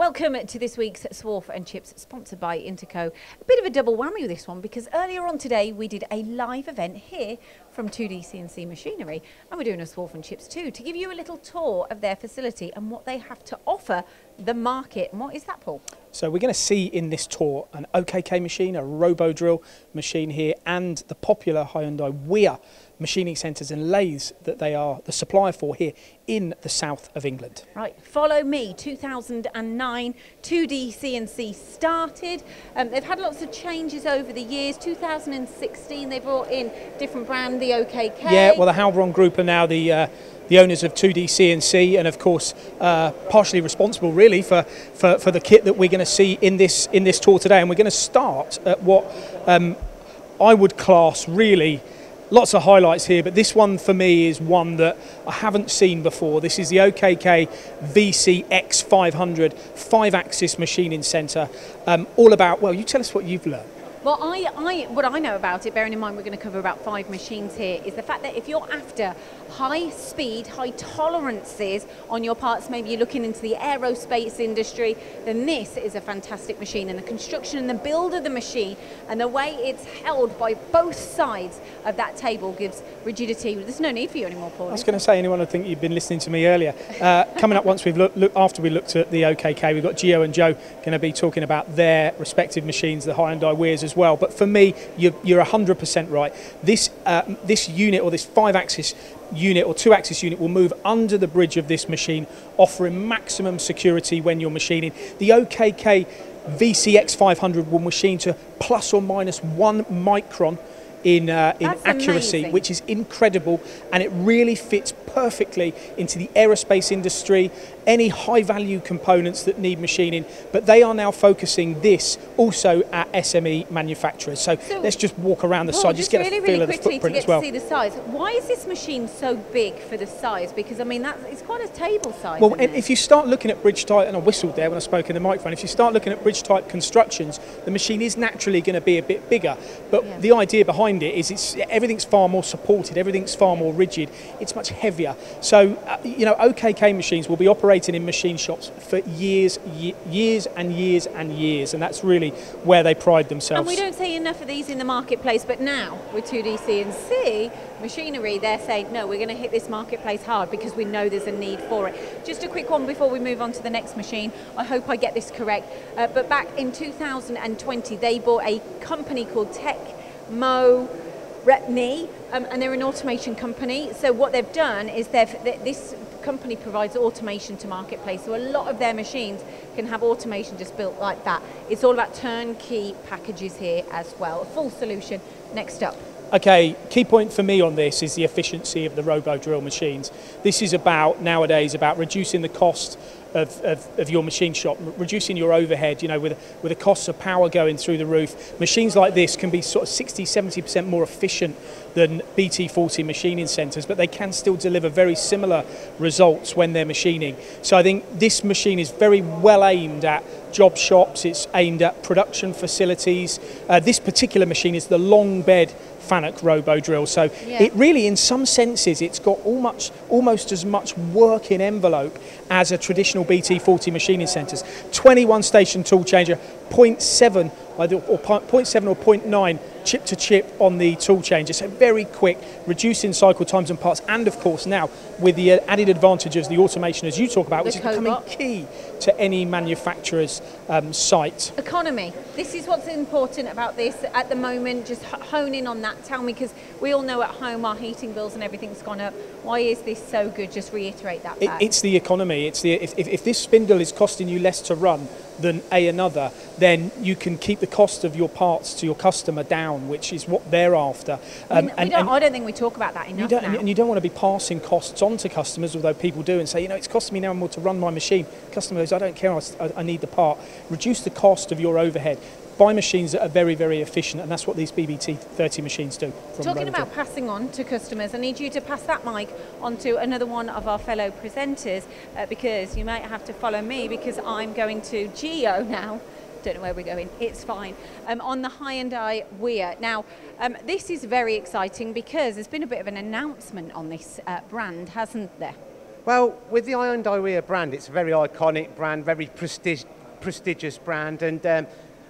Welcome to this week's Swarf and Chips, sponsored by Interco. A bit of a double whammy with this one because earlier on today we did a live event here from 2D CNC Machinery, and we're doing a Swarf and Chips too to give you a little tour of their facility and what they have to offer the market. And what is that, Paul? So we're going to see in this tour an OKK machine, a robo drill machine here, and the popular Hyundai Wia machining centres and lathes that they are the supplier for here in the south of England. Right, follow me. 2009, 2D CNC started. Um, they've had lots of changes over the years. 2016, they brought in different brand, the OKK. Yeah, well, the Halbron Group are now the uh, the owners of 2D CNC, and of course, uh, partially responsible really for, for, for the kit that we're going to see in this in this tour today. And we're going to start at what um, I would class really lots of highlights here, but this one for me is one that I haven't seen before. This is the OKK VCX 500 five axis machining centre. Um, all about, well, you tell us what you've learned. Well, I, I, what I know about it, bearing in mind we're going to cover about five machines here, is the fact that if you're after high speed, high tolerances on your parts, maybe you're looking into the aerospace industry, then this is a fantastic machine. And the construction and the build of the machine and the way it's held by both sides of that table gives rigidity. There's no need for you anymore, Paul. I was going to say, anyone would think you've been listening to me earlier. Uh, coming up once we've looked, look, after we looked at the OKK, we've got Gio and Joe going to be talking about their respective machines, the Hyundai Wias as well. But for me, you're, you're 100% right. This, uh, this unit or this five axis unit or two axis unit will move under the bridge of this machine, offering maximum security when you're machining. The OKK VCX 500 will machine to plus or minus one micron in, uh, in accuracy, amazing. which is incredible, and it really fits perfectly into the aerospace industry, any high value components that need machining. But they are now focusing this also at SME manufacturers. So, So- let's just walk around the Well, side, just, just get really, a feel really of the quickly to footprint get as well. to see the size. Why is this machine so big for the size? Because I mean, that it's quite a table size. Well, if you start looking at bridge type, and I whistled there when I spoke in the microphone, if you start looking at bridge type constructions, the machine is naturally going to be a bit bigger. But Yeah. the idea behind it is it's everything's far more supported, everything's far more rigid, it's much heavier. So, uh, you know, OKK machines will be operating in machine shops for years, ye- years and years and years, and that's really where they pride themselves. And we don't see enough of these in the marketplace, but now with 2D CNC machinery, they're saying, no, we're going to hit this marketplace hard because we know there's a need for it. Just a quick one before we move on to the next machine. I hope I get this correct. Uh, but back in 2020, they bought a company called Tech Mo Repni, um, and they're an automation company. So what they've done is they've th- this company provides automation to marketplace. So a lot of their machines can have automation just built like that. It's all about turnkey packages here as well. A full solution. Next up. Okay, key point for me on this is the efficiency of the robo drill machines. This is about nowadays about reducing the cost of, of, of your machine shop, reducing your overhead, you know, with, with the costs of power going through the roof. Machines like this can be sort of 60, 70% more efficient than BT40 machining centres, but they can still deliver very similar results when they're machining. So I think this machine is very well aimed at job shops, it's aimed at production facilities. Uh, this particular machine is the long bed Fanuc Robodrill. So Yeah. it really, in some senses, it's got almost, almost as much working envelope as a traditional BT40 machining centres. 21 station tool changer, 0.7 or po- 0.7 or 0.9 chip to chip on the tool changer. So very quick, reducing cycle times and parts. And of course, now with the uh, added advantages, the automation, as you talk about, The which is becoming key to any manufacturer's um, site. Economy. This is what's important about this at the moment. Just hone in on that. Tell me, because we all know at home our heating bills and everything's gone up. Why is this so good? Just reiterate that It, it's the economy. It's the if, if, if this spindle is costing you less to run than a another, then you can keep the cost of your parts to your customer down, which is what they're after. I mean, um, we don't, I don't think we talk about that you enough don't, now. and you don't want to be passing costs on to customers, although people do and say, you know, it's costing me now more to run my machine. Customer goes, I don't care, I- I need the part. Reduce the cost of your overhead. Buy machines that are very, very efficient, and that's what these BBT 30 machines do. from Talking Rotor. about passing on to customers, I need you to pass that mic on to another one of our fellow presenters uh, because you might have to follow me because I'm going to Geo now. Don't know where we're going. It's fine. Um, on the Hyundai Wia. Now, um, this is very exciting because there's been a bit of an announcement on this uh, brand, hasn't there? Well, with the Hyundai Wia brand, it's a very iconic brand, very prestig- prestigious brand, and um,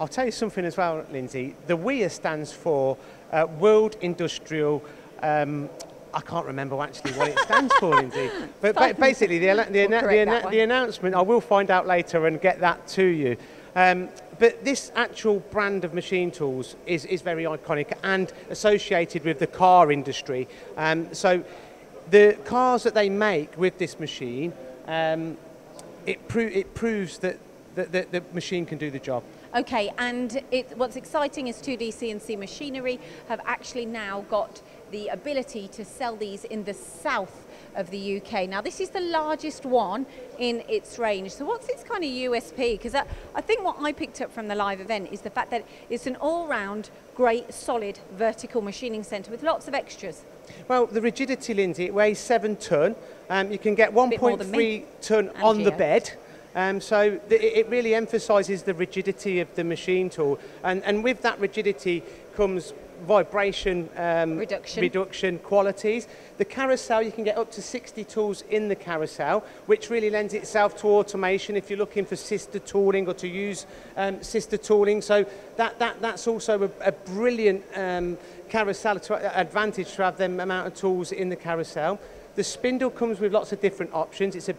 I'll tell you something as well, Lindsay. The WIA stands for uh, World Industrial. Um, I can't remember actually what it stands for, Lindsay. But ba- basically, the, the, We'll the, the, the announcement, I will find out later and get that to you. Um, but this actual brand of machine tools is, is very iconic and associated with the car industry. Um, so the cars that they make with this machine, um, it, pro- it proves that the, the, the machine can do the job. Okay, and it, what's exciting is 2D CNC Machinery have actually now got the ability to sell these in the south of the UK. Now, this is the largest one in its range. So, what's its kind of USP? Because I, I think what I picked up from the live event is the fact that it's an all round, great, solid vertical machining centre with lots of extras. Well, the rigidity, Lindsay, it weighs seven tonne. Um, you can get Bit more than me. 1.3 tonne on the bed. Um, so it really emphasises the rigidity of the machine tool. And, and with that rigidity comes vibration um, Reduction. reduction qualities. The carousel, you can get up to 60 tools in the carousel, which really lends itself to automation if you're looking for sister tooling or to use um, sister tooling. So that, that, that's also a, a brilliant um, carousel to, advantage to have them amount of tools in the carousel. The spindle comes with lots of different options. It's a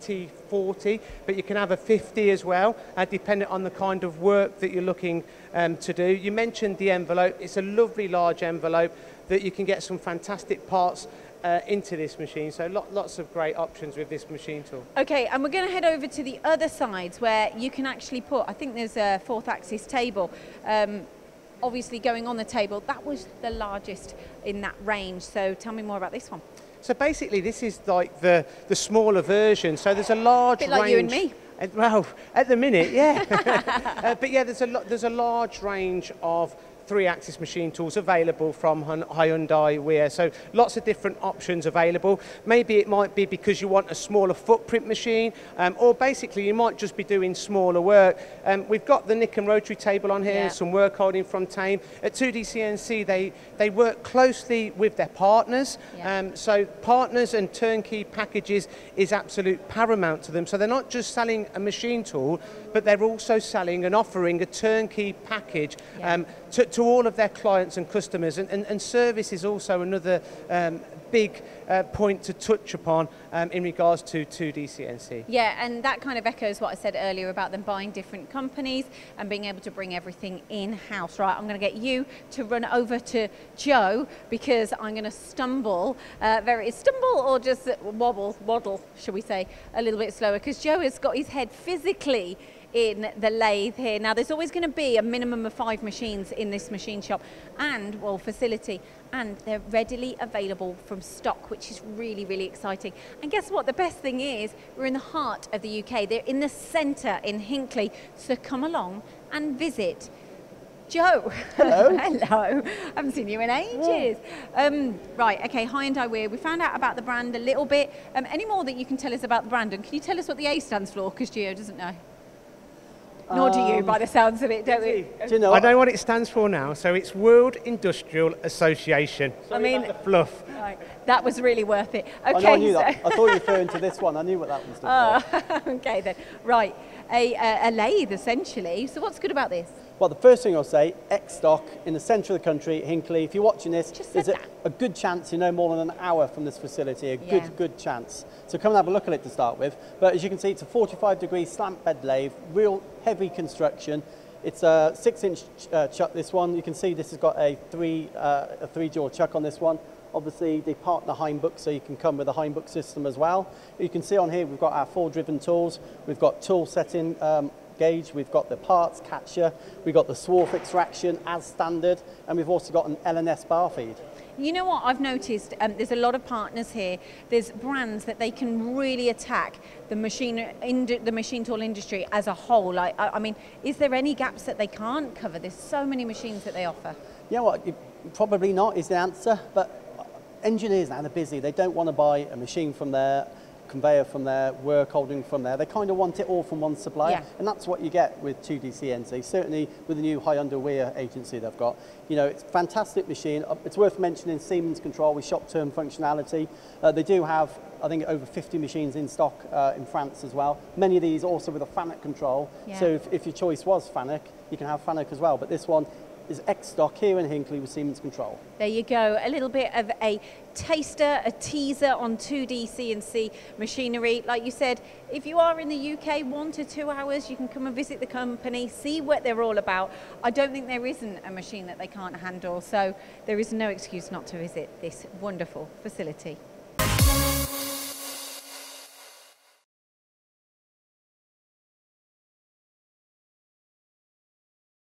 BBT40, but you can have a 50 as well, uh, depending on the kind of work that you're looking um, to do. You mentioned the envelope. It's a lovely large envelope that you can get some fantastic parts uh, into this machine. So lot, lots of great options with this machine tool. Okay, and we're going to head over to the other sides where you can actually put, I think there's a fourth axis table. Um, obviously, going on the table, that was the largest in that range. So tell me more about this one. So basically, this is like the, the smaller version. So there's a large Bit like range. you and me. Well, at the minute, yeah. uh, but yeah, there's a there's a large range of three-axis machine tools available from Hyundai Wia. So lots of different options available. Maybe it might be because you want a smaller footprint machine, um, or basically you might just be doing smaller work. Um, we've got the Nikken Rotary table on here, Yeah. some work holding from Tame. At 2D CNC, they, they work closely with their partners. Yeah. Um, so partners and turnkey packages is absolute paramount to them. So they're not just selling a machine tool, but they're also selling and offering a turnkey package Yeah. um, to, to all of their clients and customers. And, and, and service is also another um, big uh, point to touch upon um, in regards to 2D CNC. Yeah, and that kind of echoes what I said earlier about them buying different companies and being able to bring everything in house. Right, I'm going to get you to run over to Joe because I'm going to stumble, uh, very stumble or just wobble, waddle, shall we say, a little bit slower because Joe has got his head physically in the lathe here. Now, there's always going to be a minimum of five machines in this machine shop and, well, facility, and they're readily available from stock, which is really, really exciting. And guess what? The best thing is, we're in the heart of the UK. They're in the centre in Hinckley so come along and visit. Joe. Hello. Hello. I haven't seen you in ages. Um, right, okay, Hyundai Wia. We we found out about the brand a little bit. Um, any more that you can tell us about the brand? And can you tell us what the A stands for? Because Geo doesn't know. Nor do you, Um, by the sounds of it, don't we? Do you know? I know what it stands for now, so it's World Industrial Association. I mean, Fluff. right, that was really worth it. I Okay, know I knew so- that. I thought you were referring to this one. I knew what that one stood for. okay then. Right, a, a, a lathe essentially. So what's good about this? Well, the first thing I'll say, X stock in the centre of the country, Hinckley. If you're watching this, there's a, a good chance you're no more than an hour from this facility. A Yeah. good, good chance. So come and have a look at it to start with. But as you can see, it's a 45 degree slant bed lathe, real heavy construction. It's a six inch uh, chuck, this one. You can see this has got a three, uh, a three jaw chuck on this one. Obviously, they partner Hainbuch, so you can come with a Hainbuch system as well. You can see on here, we've got our four driven tools. We've got tool setting um, gauge, we've got the parts catcher, we've got the swarf extraction as standard, and we've also got an LNS bar feed. You know what I've noticed? Um, there's a lot of partners here. There's brands that they can really attack the machine, the machine tool industry as a whole. Like, I, I mean, is there any gaps that they can't cover? There's so many machines that they offer. You know what, probably not is the answer, but engineers now, they're busy. They don't want to buy a machine from there, conveyor from there, work holding from there. They kind of want it all from one supplier, Yeah. and that's what you get with 2D CNC. Certainly with the new Hyundai Wia agency they've got. You know, it's a fantastic machine. Uh, It's worth mentioning Siemens Control with ShopTurn functionality. Uh, they do have I think, over 50 machines in stock uh, in France as well. Many of these also with a FANUC control. Yeah. So if, if your choice was FANUC, you can have FANUC as well. But this one is ex-stock here in Hinckley with Siemens control. There you go, a little bit of a taster, a teaser on 2D CNC machinery. Like you said, if you are in the UK, one to two hours, you can come and visit the company, see what they're all about. I don't think there isn't a machine that they can't handle, so there is no excuse not to visit this wonderful facility.